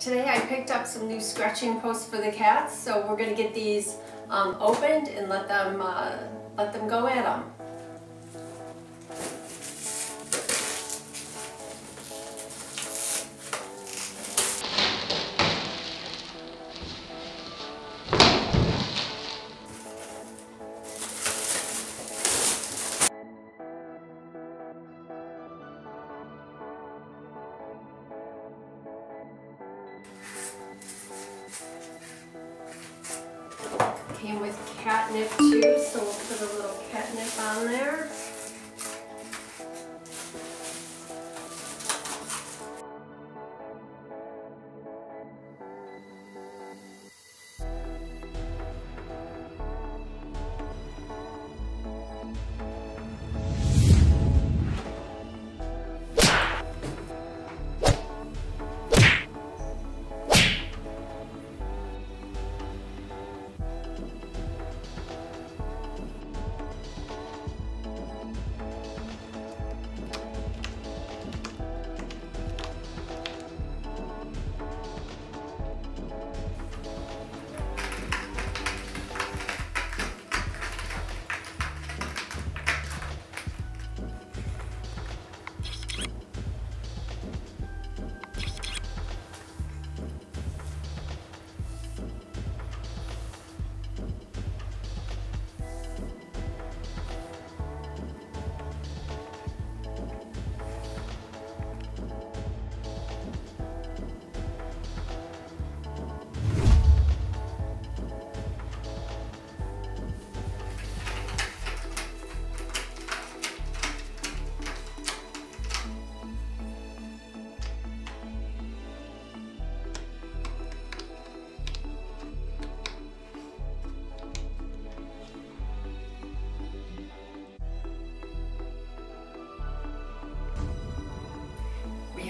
Today I picked up some new scratching posts for the cats, so we're gonna get these um, opened and let them uh, let them go at them. Came with catnip too, so we'll put a little catnip on there.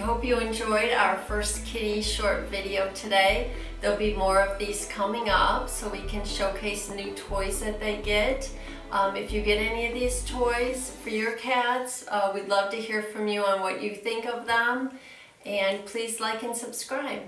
Hope you enjoyed our first kitty short video today. There'll be more of these coming up so we can showcase new toys that they get. Um, if you get any of these toys for your cats, uh, we'd love to hear from you on what you think of them. And please like and subscribe.